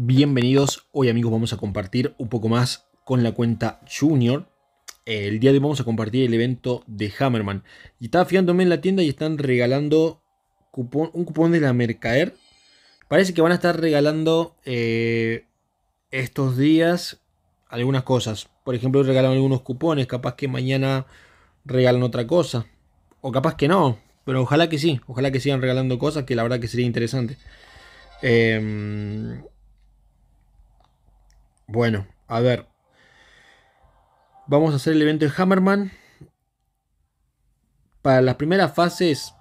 Bienvenidos, hoy amigos vamos a compartir un poco más con la cuenta Junior. El día de hoy vamos a compartir el evento de Hammerman. Y estaba fijándome en la tienda y están regalando un cupón de la Mercader. Parece que van a estar regalando eh, estos días algunas cosas. Por ejemplo, regalan algunos cupones, capaz que mañana regalan otra cosa. O capaz que no, pero ojalá que sí, ojalá que sigan regalando cosas que la verdad que sería interesante. Eh, bueno, a ver. Vamos a hacer el evento de Hammerman. Para las primeras fases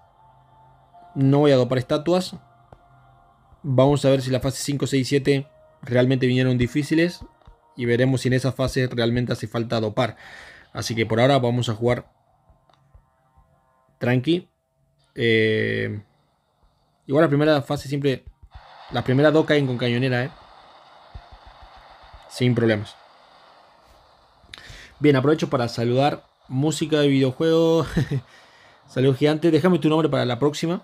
no voy a dopar estatuas. Vamos a ver si la fase 5, 6 y 7 realmente vinieron difíciles. Y veremos si en esa fase realmente hace falta dopar. Así que por ahora vamos a jugar tranqui. Eh, igual la primera fase siempre... Las primeras dos caen con cañonera, ¿eh? Sin problemas. Bien, aprovecho para saludar música de videojuegos. Saludos gigante. Déjame tu nombre para la próxima.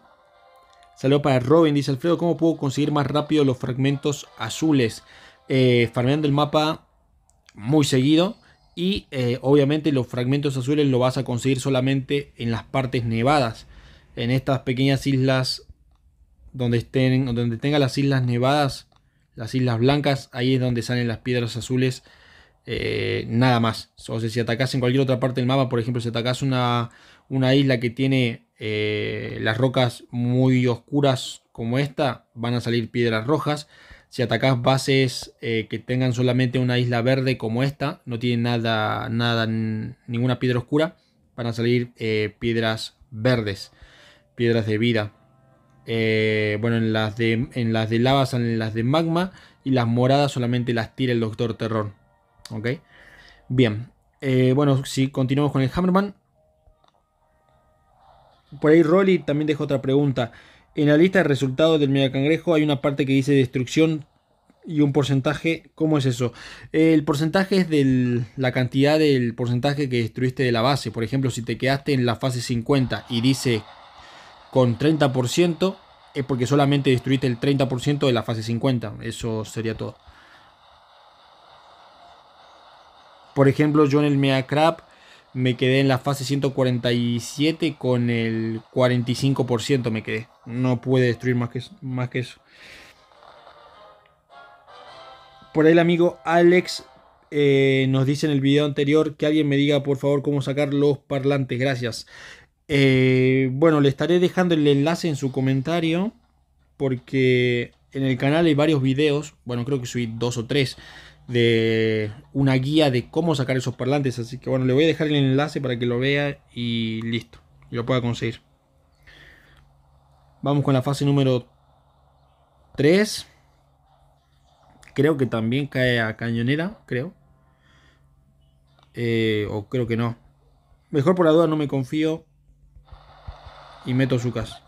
Saludos para Robin, dice Alfredo. ¿Cómo puedo conseguir más rápido los fragmentos azules? Eh, farmeando el mapa muy seguido. Y eh, obviamente los fragmentos azules lo vas a conseguir solamente en las partes nevadas. En estas pequeñas islas donde estén, donde tenga las islas nevadas, las Islas Blancas, ahí es donde salen las piedras azules, eh, nada más. O sea, si atacas en cualquier otra parte del mapa, por ejemplo, si atacas una, una isla que tiene eh, las rocas muy oscuras como esta, van a salir piedras rojas. Si atacas bases eh, que tengan solamente una isla verde como esta, no tienen nada, nada, ninguna piedra oscura, van a salir piedras verdes, piedras de vida. Eh, bueno, en las, de, en las de lava salen las de magma. Y las moradas solamente las tira el Doctor Terror. Ok. Bien. Eh, bueno, si continuamos con el Hammerman. Por ahí Rolly también deja otra pregunta. En la lista de resultados del Mega Cangrejo hay una parte que dice destrucción y un porcentaje. ¿Cómo es eso? El porcentaje es de la cantidad del porcentaje que destruiste de la base. Por ejemplo, si te quedaste en la fase 50 y dice con 30% es porque solamente destruiste el 30% de la fase 50. Eso sería todo. Por ejemplo, yo en el Mega Crab me quedé en la fase 147 con el 45% me quedé. No pude destruir más que, más que eso. Por ahí el amigo Alex eh, nos dice en el video anterior que alguien me diga por favor cómo sacar los parlantes. Gracias. Eh, bueno, le estaré dejando el enlace en su comentario porque en el canal hay varios videos, bueno creo que subí dos o tres, de una guía de cómo sacar esos parlantes. Así que bueno, le voy a dejar el enlace para que lo vea y listo, lo pueda conseguir. Vamos con la fase número 3. Creo que también cae a cañonera, creo. Eh, o creo que no. Mejor por la duda no me confío y meto su casa.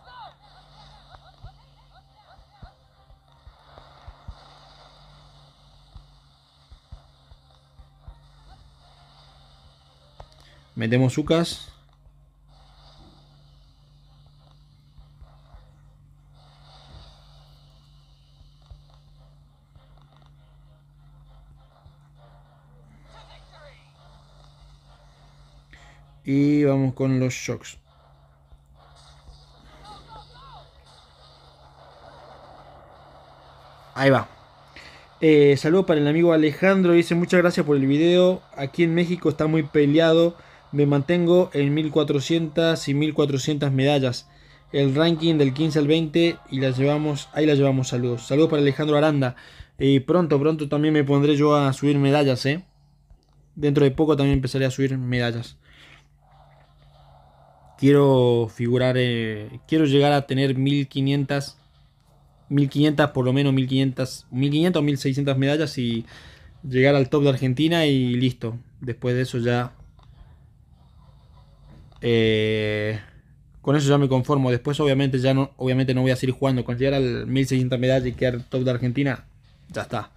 Metemos sucas. Y vamos con los shocks. Ahí va. Eh, saludo para el amigo Alejandro. Dice muchas gracias por el video. Aquí en México está muy peleado. Me mantengo en 1400 y 1400 medallas. El ranking del 15 al 20 y las llevamos. Ahí las llevamos. Saludos. Saludos para Alejandro Aranda. Y pronto, pronto también me pondré yo a subir medallas, ¿eh? Dentro de poco también empezaré a subir medallas. Quiero figurar, eh, quiero llegar a tener 1500 1500, por lo menos 1500, 1500 o 1600 medallas y llegar al top de Argentina y listo. Después de eso ya... Eh, con eso ya me conformo. Después obviamente ya no, obviamente no voy a seguir jugando. Con llegar al 1600 medallas y quedar top de Argentina, ya está.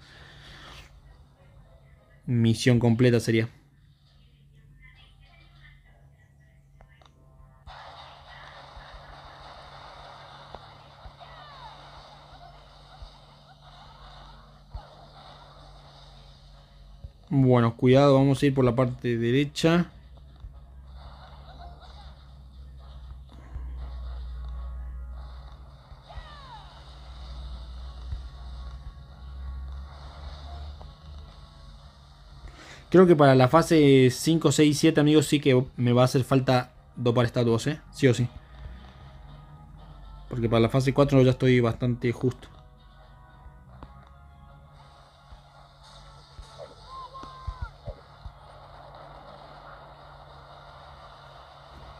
Misión completa sería. Bueno, cuidado, vamos a ir por la parte derecha. Creo que para la fase 5, 6, 7, amigos, sí que me va a hacer falta dopar estatuas, ¿eh? Sí o sí. Porque para la fase 4 ya estoy bastante justo.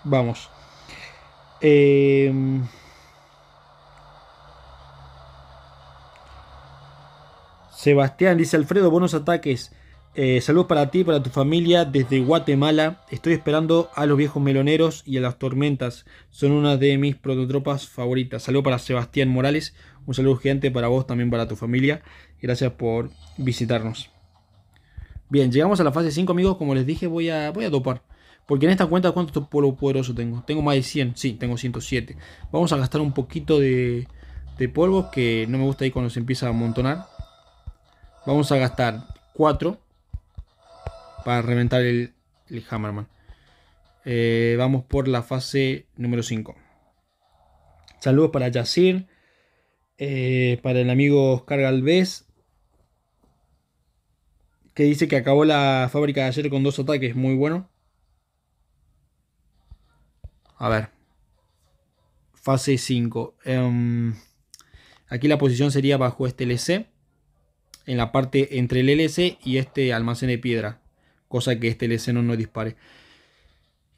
Vamos. Eh... Sebastián dice Alfredo, buenos ataques. Eh, saludos para ti, para tu familia desde Guatemala. Estoy esperando a los viejos meloneros y a las tormentas. Son una de mis prototropas favoritas. Saludos para Sebastián Morales. Un saludo gigante para vos, también para tu familia. Gracias por visitarnos. Bien, llegamos a la fase 5, amigos. Como les dije, voy a, voy a topar. Porque en esta cuenta, ¿cuánto polvo poderoso tengo? Tengo más de 100. Sí, tengo 107. Vamos a gastar un poquito de, de polvo que no me gusta ahí cuando se empieza a amontonar. Vamos a gastar 4 para reventar el, Hammerman. Eh, vamos por la fase número 5. Saludos para Yacir. Eh, para el amigo Oscar Galvez. Que dice que acabó la fábrica de ayer con dos ataques. Muy bueno. A ver. Fase 5. Em, aquí la posición sería bajo este LC. En la parte entre el LC y este almacén de piedra cosa que este LC no dispare.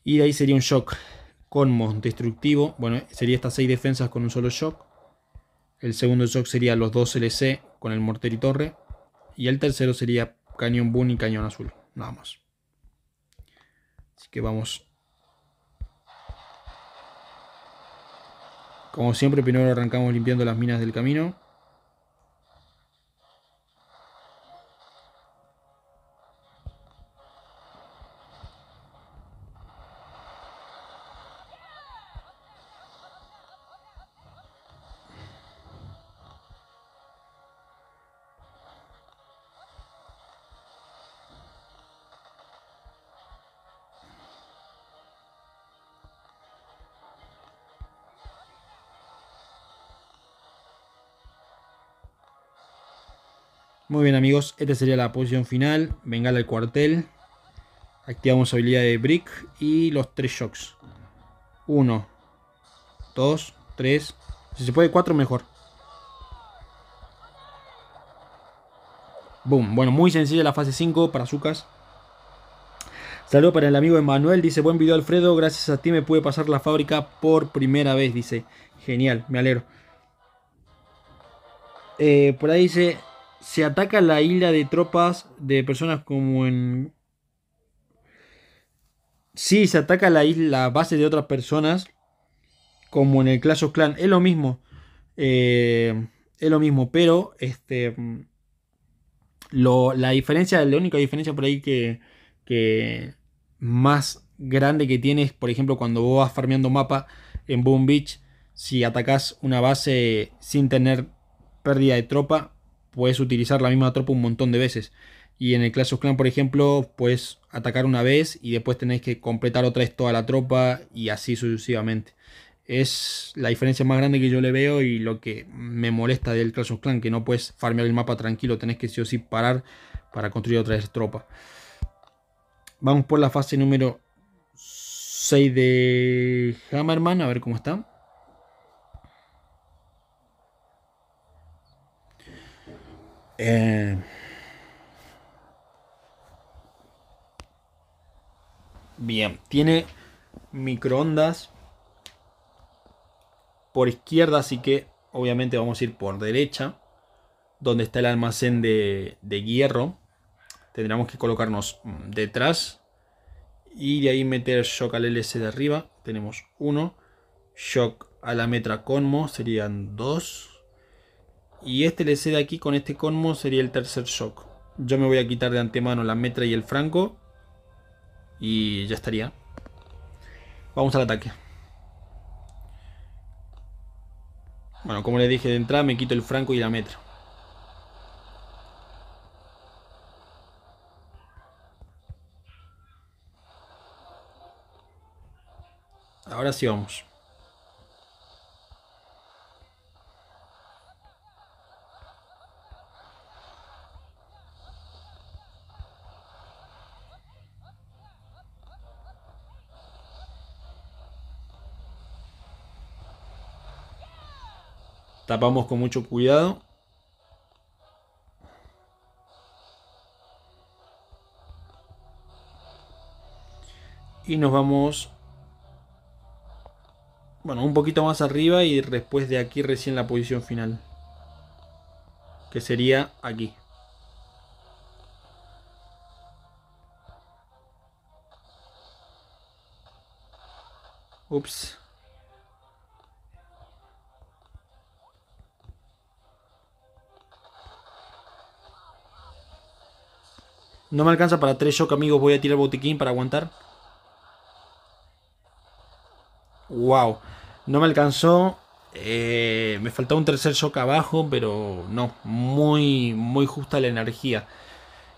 Y de ahí sería un shock conmo destructivo. Bueno, sería estas 6 defensas con un solo shock. El segundo shock sería los dos LC con el mortero y torre. Y el tercero sería cañón boom y cañón azul. Nada más. Así que vamos. Como siempre, primero arrancamos limpiando las minas del camino. Muy bien amigos, esta sería la posición final. Bengala al cuartel. Activamos habilidad de Brick y los tres shocks. Uno, dos, tres. Si se puede cuatro, mejor. Boom. Bueno, muy sencilla la fase 5 para Zucas. Saludo para el amigo Emanuel. Dice, buen video Alfredo. Gracias a ti me pude pasar la fábrica por primera vez. Dice, genial, me alegro. Eh, por ahí dice, se ataca la isla de tropas de personas como en... Sí, se ataca la isla, base de otras personas, como en el Clash of Clans. Es lo mismo. Eh, es lo mismo, pero este... Lo, la diferencia, la única diferencia por ahí que, que más grande que tienes, por ejemplo, cuando vos vas farmeando mapa en Boom Beach, si atacas una base sin tener pérdida de tropa, puedes utilizar la misma tropa un montón de veces. Y en el Clash of Clans, por ejemplo, puedes atacar una vez y después tenéis que completar otra vez toda la tropa y así sucesivamente. Es la diferencia más grande que yo le veo y lo que me molesta del Clash of Clans, que no puedes farmear el mapa tranquilo, tenés que sí o sí parar para construir otra vez tropa. Vamos por la fase número 6 de Hammerman, a ver cómo está. Eh, bien, tiene microondas por izquierda, así que obviamente vamos a ir por derecha, donde está el almacén de, de hierro. Tendremos que colocarnos detrás y de ahí meter shock al LS de arriba. Tenemos uno. Shock a la metra Conmo serían dos. Y este le cede aquí con este conmo sería el tercer shock. Yo me voy a quitar de antemano la metra y el franco. Y ya estaría. Vamos al ataque. Bueno, como le dije de entrada, me quito el franco y la metra. Ahora sí vamos. Tapamos con mucho cuidado. Y nos vamos bueno, un poquito más arriba y después de aquí recién la posición final. Que sería aquí. Ups. No me alcanza para tres shock, amigos. Voy a tirar botiquín para aguantar. Wow. No me alcanzó. Eh, me faltaba un tercer shock abajo, pero no. Muy, muy justa la energía.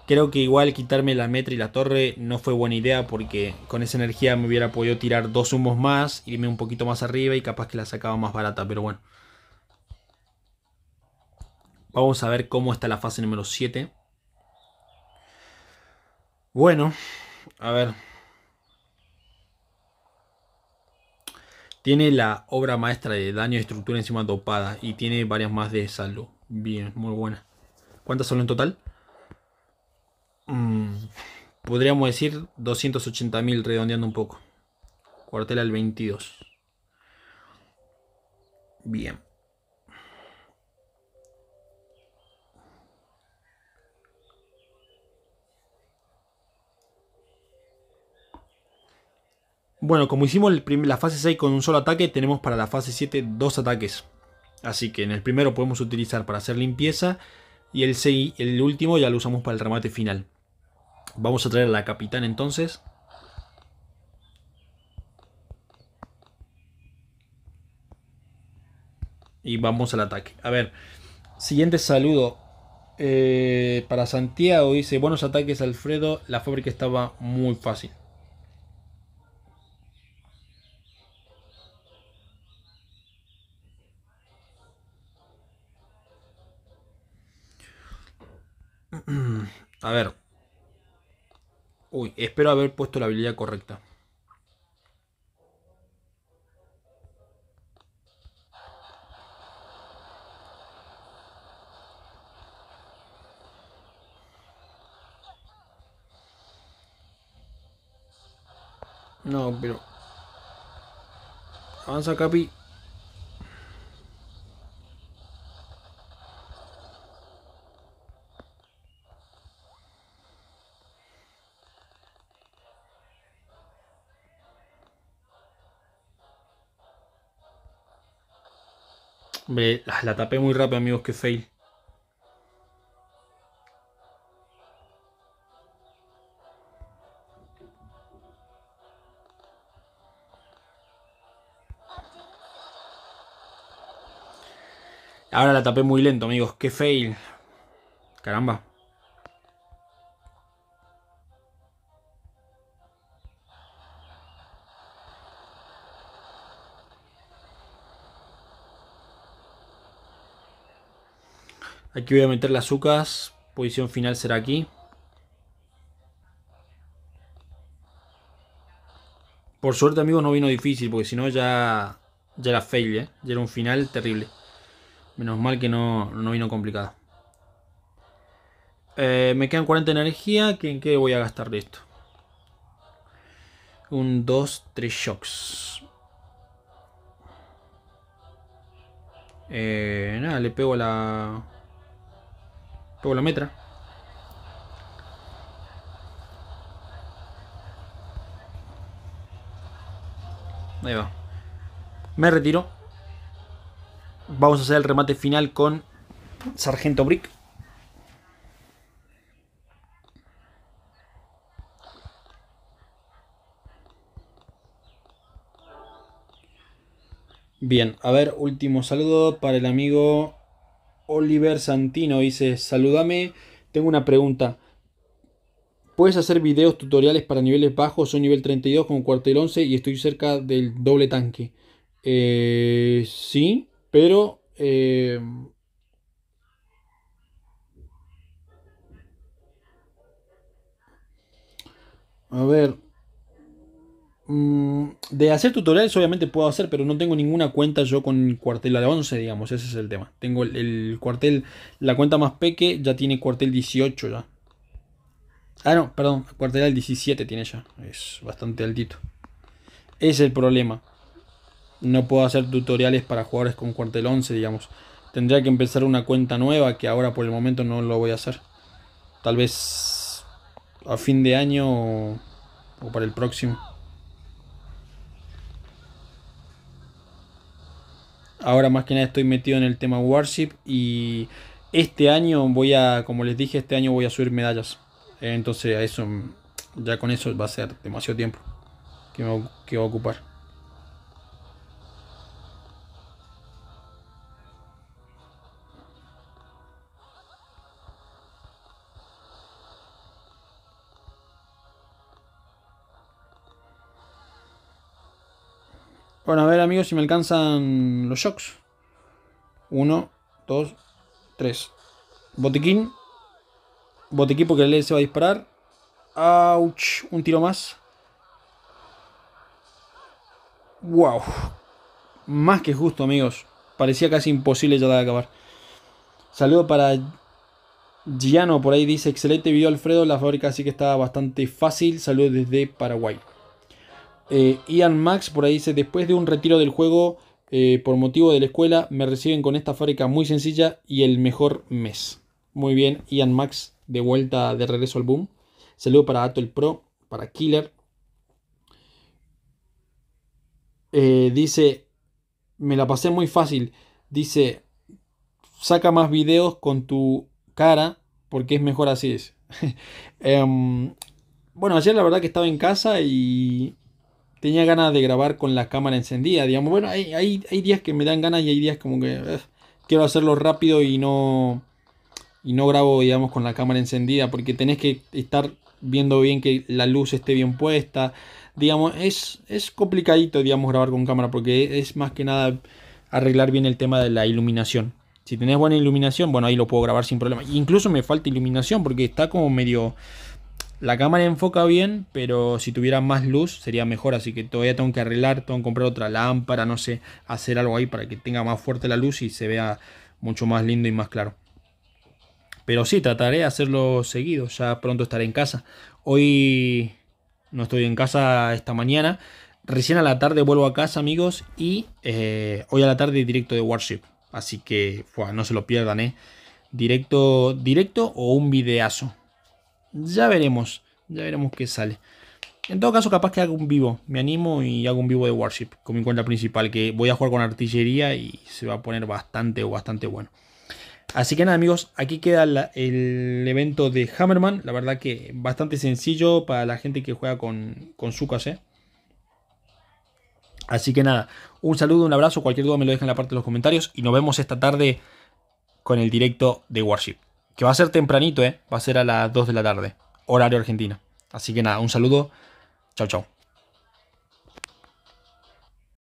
Creo que igual quitarme la metra y la torre no fue buena idea porque con esa energía me hubiera podido tirar dos humos más, irme un poquito más arriba y capaz que la sacaba más barata, pero bueno. Vamos a ver cómo está la fase número 7. Bueno, a ver, Tiene la obra maestra de daño de estructura encima dopada y tiene varias más de salud. Bien, muy buena. ¿Cuántas son en total? Mm, podríamos decir 280.000 redondeando un poco. Cuartel al 22. Bien. Bueno, como hicimos la fase 6 con un solo ataque, tenemos para la fase 7 dos ataques. Así que en el primero podemos utilizar para hacer limpieza y el, 6, el último ya lo usamos para el remate final. Vamos a traer a la capitán entonces. Y vamos al ataque. A ver, siguiente saludo. Eh, para Santiago dice, buenos ataques Alfredo, la fábrica estaba muy fácil. A ver. Uy, espero haber puesto la habilidad correcta. No, pero... Avanza, Capi. La, tapé muy rápido, amigos, que fail. Ahora la tapé muy lento, amigos. Qué fail. Caramba. Aquí voy a meter las azúcar. Posición final será aquí. Por suerte, amigos, no vino difícil, porque si no ya, ya era fail, ¿eh? Ya era un final terrible. Menos mal que no, vino complicado. Eh, me quedan 40 energía. ¿En qué voy a gastar de esto? Un, 2, 3 shocks. Eh, nada, le pego a la... Pego la metra. Ahí va. Me retiro. Vamos a hacer el remate final con Sargento Brick. Bien, a ver, último saludo para el amigo Oliver Santino dice, saludame, tengo una pregunta. Puedes hacer videos tutoriales para niveles bajos, soy nivel 32 con cuartel 11 y estoy cerca del doble tanque. Eh, sí, pero... Eh, a ver... Mm, de hacer tutoriales obviamente puedo hacer, pero no tengo ninguna cuenta yo con cuartel de 11, digamos, ese es el tema. Tengo el, cuartel, la cuenta más peque ya tiene cuartel 18 ya. Ah, no, perdón, cuartel al 17 tiene ya, es bastante altito. Es el problema. No puedo hacer tutoriales para jugadores con cuartel 11, digamos. Tendría que empezar una cuenta nueva que ahora por el momento no lo voy a hacer. Tal vez a fin de año o para el próximo. Ahora más que nada estoy metido en el tema Warship y este año voy a, como les dije, este año voy a subir medallas. Entonces eso, ya con eso va a ser demasiado tiempo que, me, que va a ocupar. Bueno, a ver amigos si me alcanzan los shocks. Uno, dos, tres. Botiquín. Botiquín porque el se va a disparar. Ouch. Un tiro más. Wow. Más que justo, amigos. Parecía casi imposible ya de acabar. Saludo para Giano. Por ahí dice: Excelente video, Alfredo. La fábrica sí que estaba bastante fácil. Saludos desde Paraguay. Eh, Ian Max por ahí dice, después de un retiro del juego eh, por motivo de la escuela, me reciben con esta fábrica muy sencilla y el mejor mes. Muy bien, Ian Max, de vuelta de regreso al boom. Saludo para Atol Pro, para Killer. Eh, dice, me la pasé muy fácil. Dice, saca más videos con tu cara porque es mejor así. Es. Em, bueno, ayer la verdad que estaba en casa y tenía ganas de grabar con la cámara encendida, digamos. Bueno, hay, hay, días que me dan ganas y hay días como que eh, quiero hacerlo rápido y no, y no grabo, digamos, con la cámara encendida porque tenés que estar viendo bien que la luz esté bien puesta. Digamos, es, es complicadito, digamos, grabar con cámara porque es más que nada arreglar bien el tema de la iluminación. Si tenés buena iluminación, bueno, ahí lo puedo grabar sin problema. Incluso me falta iluminación porque está como medio la cámara enfoca bien, pero si tuviera más luz sería mejor, así que todavía tengo que arreglar, tengo que comprar otra lámpara, no sé, hacer algo ahí para que tenga más fuerte la luz y se vea mucho más lindo y más claro. Pero sí, trataré de hacerlo seguido, ya pronto estaré en casa. Hoy no estoy en casa esta mañana, recién a la tarde vuelvo a casa amigos y eh, hoy a la tarde directo de Warship. Así que no se lo pierdan, ¿eh? Directo, directo o un videazo. Ya veremos, ya veremos qué sale. En todo caso, capaz que haga un vivo. Me animo y hago un vivo de Warship con mi cuenta principal. Que voy a jugar con artillería y se va a poner bastante o bastante bueno. Así que nada, amigos, aquí queda el evento de Hammerman. La verdad que bastante sencillo para la gente que juega con, con Zucas, ¿eh? Así que nada, un saludo, un abrazo. Cualquier duda me lo dejan en la parte de los comentarios. Y nos vemos esta tarde con el directo de Warship. Que va a ser tempranito, ¿eh? Va a ser a las 2 de la tarde, horario argentina. Así que nada, un saludo. Chao, chao.